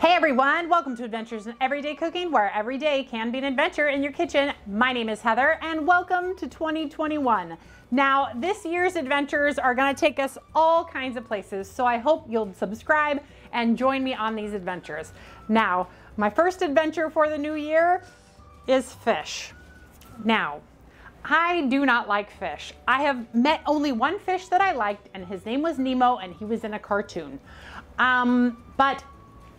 Hey everyone, welcome to Adventures in Everyday Cooking, where every day can be an adventure in your kitchen. My name is Heather, and welcome to 2021. Now, this year's adventures are gonna take us all kinds of places, so I hope you'll subscribe and join me on these adventures. Now, my first adventure for the new year is fish. Now, I do not like fish. I have met only one fish that I liked, and his name was Nemo, and he was in a cartoon. Um, but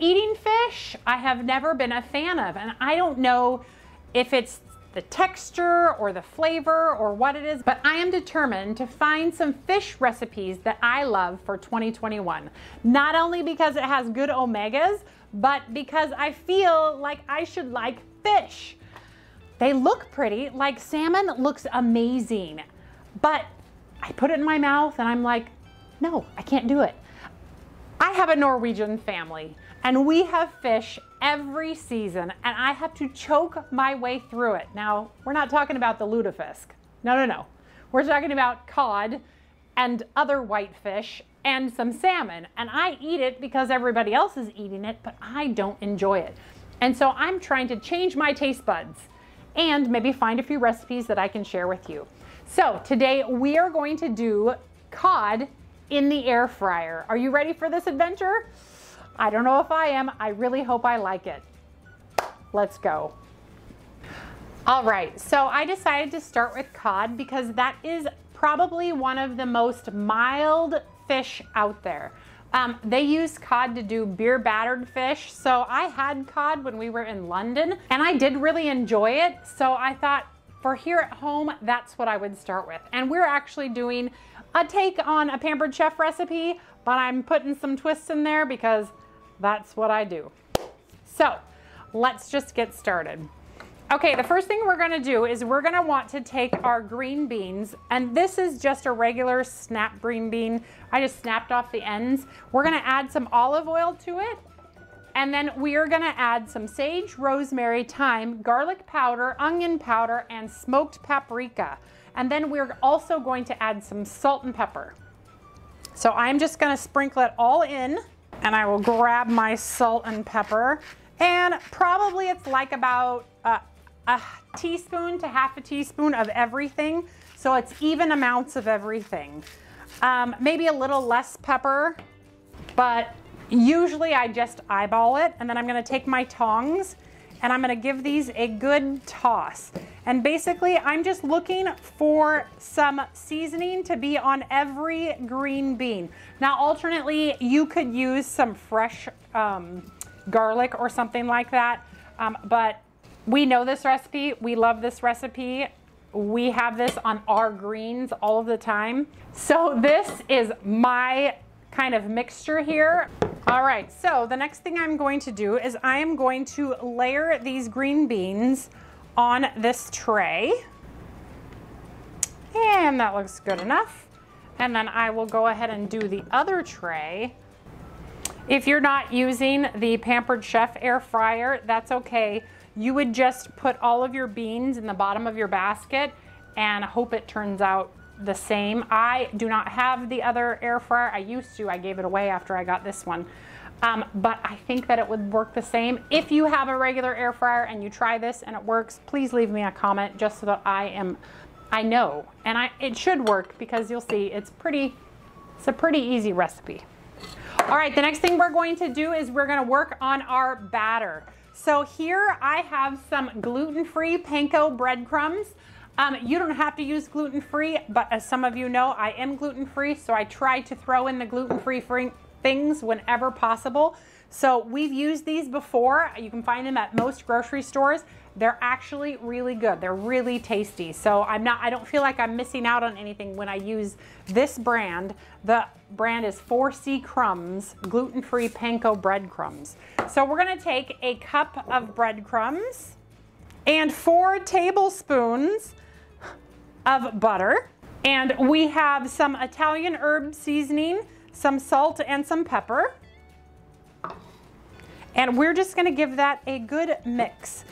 Eating fish, I have never been a fan of, and I don't know if it's the texture or the flavor or what it is, but I am determined to find some fish recipes that I love for 2021. Not only because it has good omegas, but because I feel like I should like fish. They look pretty, like salmon looks amazing, but I put it in my mouth and I'm like, no, I can't do it. I have a Norwegian family and we have fish every season and I have to choke my way through it. Now, we're not talking about the lutefisk. No, no, no. We're talking about cod and other white fish and some salmon. And I eat it because everybody else is eating it, but I don't enjoy it. And so I'm trying to change my taste buds and maybe find a few recipes that I can share with you. So today we are going to do cod in the air fryer. Are you ready for this adventure? I don't know if I am. I really hope I like it. Let's go. All right, so I decided to start with cod because that is probably one of the most mild fish out there. Um, they use cod to do beer battered fish. So I had cod when we were in London and I did really enjoy it. So I thought for here at home, that's what I would start with. And we're actually doing a take on a Pampered Chef recipe, but I'm putting some twists in there because that's what I do. So let's just get started. Okay, the first thing we're gonna do is we're gonna want to take our green beans, and this is just a regular snap green bean. I just snapped off the ends. We're gonna add some olive oil to it, and then we are gonna add some sage, rosemary, thyme, garlic powder, onion powder, and smoked paprika. And then we're also going to add some salt and pepper. So I'm just gonna sprinkle it all in and I will grab my salt and pepper. And probably it's like about a, a teaspoon to half a teaspoon of everything. So it's even amounts of everything. Um, maybe a little less pepper, but usually I just eyeball it. And then I'm gonna take my tongs and I'm gonna give these a good toss. And basically I'm just looking for some seasoning to be on every green bean. Now alternately, you could use some fresh um, garlic or something like that, um, but we know this recipe, we love this recipe. We have this on our greens all of the time. So this is my kind of mixture here. All right, so the next thing I'm going to do is I am going to layer these green beans on this tray. And that looks good enough. And then I will go ahead and do the other tray. If you're not using the Pampered Chef air fryer, that's okay. You would just put all of your beans in the bottom of your basket and hope it turns out the same. I do not have the other air fryer. I used to, I gave it away after I got this one. Um, but I think that it would work the same. If you have a regular air fryer and you try this and it works, please leave me a comment just so that I am, I know. And I, it should work because you'll see it's pretty, it's a pretty easy recipe. All right, the next thing we're going to do is we're gonna work on our batter. So here I have some gluten-free panko breadcrumbs. Um, you don't have to use gluten-free, but as some of you know, I am gluten-free, so I try to throw in the gluten-free things whenever possible. So we've used these before. You can find them at most grocery stores. They're actually really good. They're really tasty. So I'm not, I don't feel like I'm missing out on anything when I use this brand. The brand is 4C Crumbs, gluten-free panko breadcrumbs. So we're gonna take a cup of breadcrumbs and four tablespoons of butter. And we have some Italian herb seasoning some salt and some pepper. And we're just gonna give that a good mix.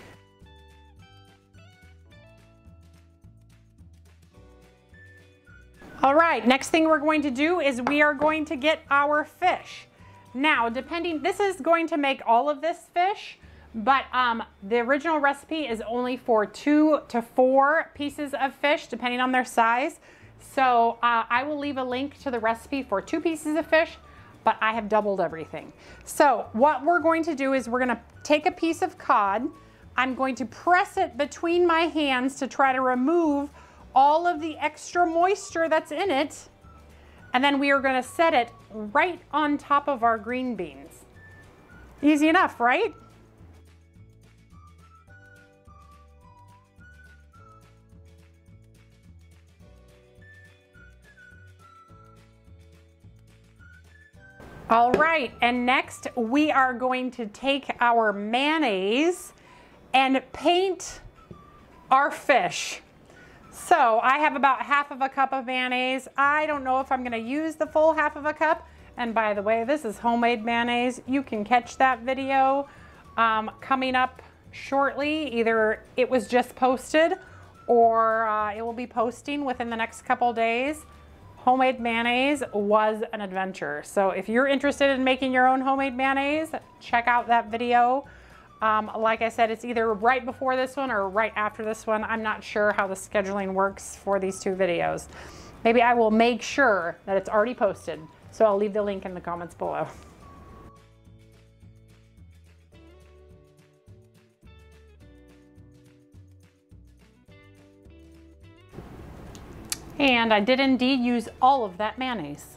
All right, next thing we're going to do is we are going to get our fish. now depending, this is going to make all of this fish, but um, the original recipe is only for two to four pieces of fish, depending on their size. So uh, I will leave a link to the recipe for two pieces of fish, but I have doubled everything. So what we're going to do is we're gonna take a piece of cod, I'm going to press it between my hands to try to remove all of the extra moisture that's in it. And then we are gonna set it right on top of our green beans. Easy enough, right? All right, and next we are going to take our mayonnaise and paint our fish. So I have about half of a cup of mayonnaise. I don't know if I'm gonna use the full half of a cup. And by the way, this is homemade mayonnaise. You can catch that video um, coming up shortly. Either it was just posted or uh, it will be posting within the next couple days homemade mayonnaise was an adventure. So if you're interested in making your own homemade mayonnaise, check out that video. Um, like I said, it's either right before this one or right after this one. I'm not sure how the scheduling works for these two videos. Maybe I will make sure that it's already posted. So I'll leave the link in the comments below. And I did indeed use all of that mayonnaise.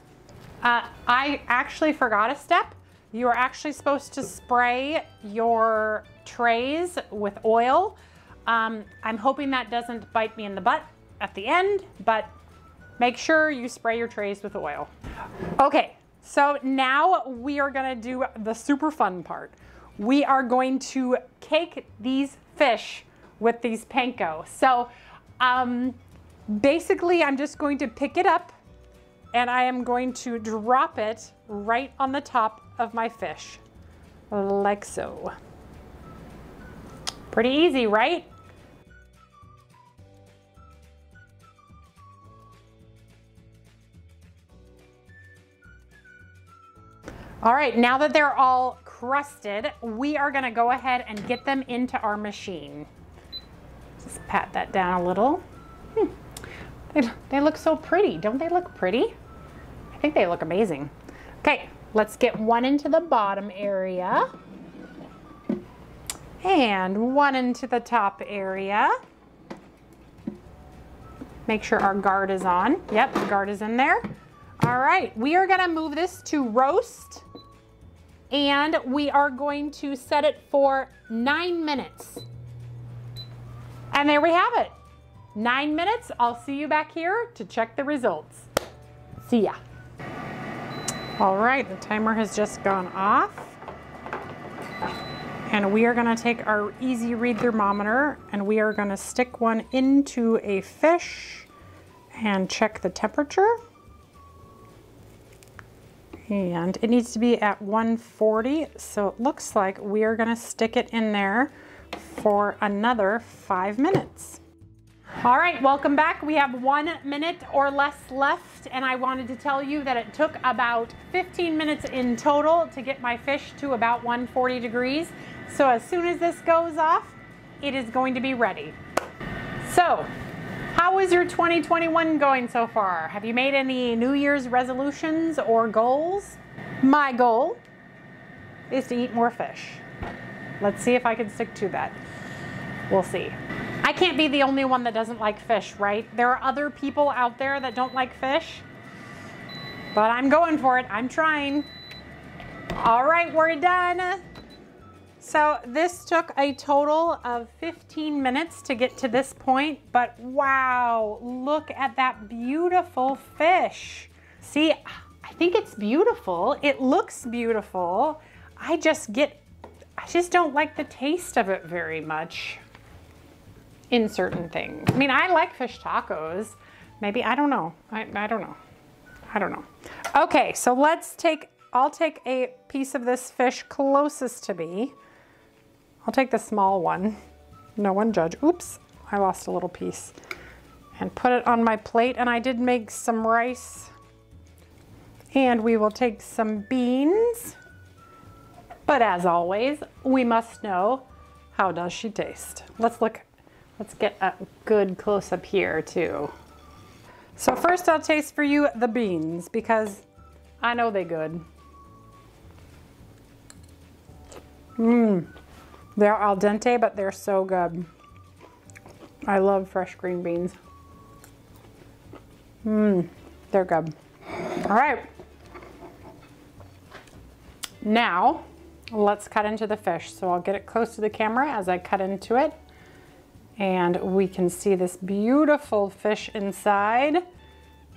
Uh, I actually forgot a step. You are actually supposed to spray your trays with oil. Um, I'm hoping that doesn't bite me in the butt at the end, but make sure you spray your trays with oil. Okay, so now we are gonna do the super fun part. We are going to cake these fish with these panko. So um, Basically, I'm just going to pick it up and I am going to drop it right on the top of my fish, like so. Pretty easy, right? All right, now that they're all crusted, we are gonna go ahead and get them into our machine. Just pat that down a little. Hmm. They, they look so pretty. Don't they look pretty? I think they look amazing. Okay, let's get one into the bottom area. And one into the top area. Make sure our guard is on. Yep, the guard is in there. All right, we are gonna move this to roast and we are going to set it for nine minutes. And there we have it nine minutes. I'll see you back here to check the results. See ya. All right, the timer has just gone off. And we are gonna take our easy read thermometer and we are gonna stick one into a fish and check the temperature. And it needs to be at 140, so it looks like we are gonna stick it in there for another five minutes. All right, welcome back. We have one minute or less left, and I wanted to tell you that it took about 15 minutes in total to get my fish to about 140 degrees. So as soon as this goes off, it is going to be ready. So, how is your 2021 going so far? Have you made any New Year's resolutions or goals? My goal is to eat more fish. Let's see if I can stick to that. We'll see. I can't be the only one that doesn't like fish, right? There are other people out there that don't like fish, but I'm going for it. I'm trying. All right, we're done. So this took a total of 15 minutes to get to this point, but wow, look at that beautiful fish. See, I think it's beautiful. It looks beautiful. I just get, I just don't like the taste of it very much in certain things. I mean, I like fish tacos. Maybe, I don't know. I, I don't know. I don't know. Okay, so let's take, I'll take a piece of this fish closest to me. I'll take the small one. No one judge. Oops, I lost a little piece. And put it on my plate. And I did make some rice. And we will take some beans. But as always, we must know how does she taste. Let's look, let's get a good close up here too. So first I'll taste for you the beans because I know they good. Mmm, they're al dente, but they're so good. I love fresh green beans. Mmm, they're good. All right. Now, let's cut into the fish. So I'll get it close to the camera as I cut into it. And we can see this beautiful fish inside.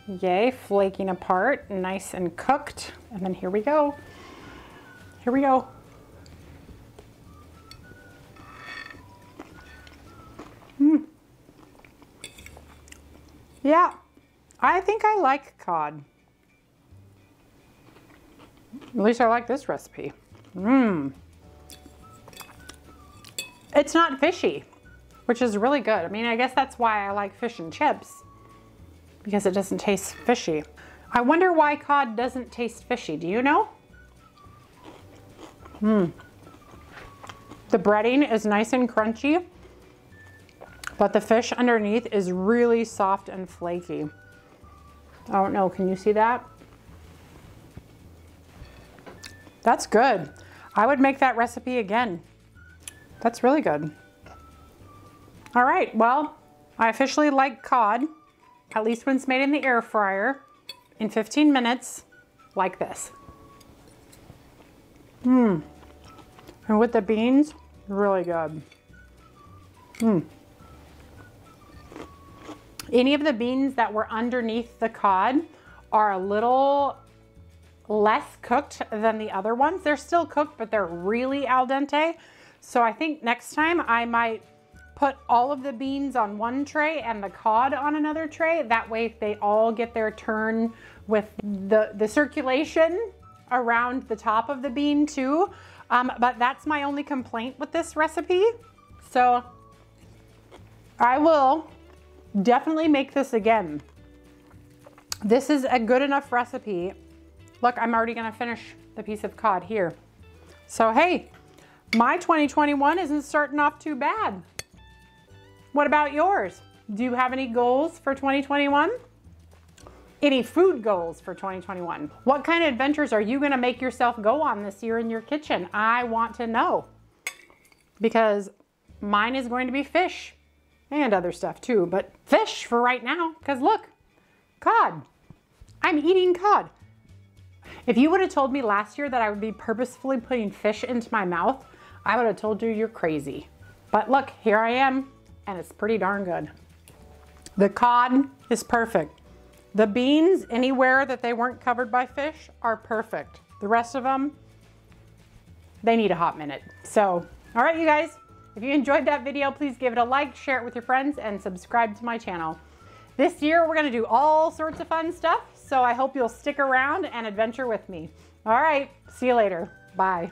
Yay, flaking apart, nice and cooked. And then here we go. Here we go. Mm. Yeah, I think I like cod. At least I like this recipe. Mmm. It's not fishy, which is really good. I mean, I guess that's why I like fish and chips, because it doesn't taste fishy. I wonder why cod doesn't taste fishy. Do you know? Mmm. The breading is nice and crunchy, but the fish underneath is really soft and flaky. I don't know, can you see that? That's good. I would make that recipe again. That's really good. All right, well, I officially like cod, at least when it's made in the air fryer, in 15 minutes, like this. Mmm. And with the beans, really good. Mmm. Any of the beans that were underneath the cod are a little less cooked than the other ones. They're still cooked, but they're really al dente. So I think next time I might put all of the beans on one tray and the cod on another tray. That way they all get their turn with the, the circulation around the top of the bean too. Um, but that's my only complaint with this recipe. So I will definitely make this again. This is a good enough recipe Look, I'm already gonna finish the piece of cod here. So hey, my 2021 isn't starting off too bad. What about yours? Do you have any goals for 2021? Any food goals for 2021? What kind of adventures are you gonna make yourself go on this year in your kitchen? I want to know. Because mine is going to be fish and other stuff too, but fish for right now, because look, cod. I'm eating cod. If you would have told me last year that I would be purposefully putting fish into my mouth, I would have told you you're crazy. But look, here I am, and it's pretty darn good. The cod is perfect. The beans, anywhere that they weren't covered by fish, are perfect. The rest of them, they need a hot minute. So, all right, you guys, if you enjoyed that video, please give it a like, share it with your friends, and subscribe to my channel. This year, we're gonna do all sorts of fun stuff, so I hope you'll stick around and adventure with me. All right, see you later. Bye.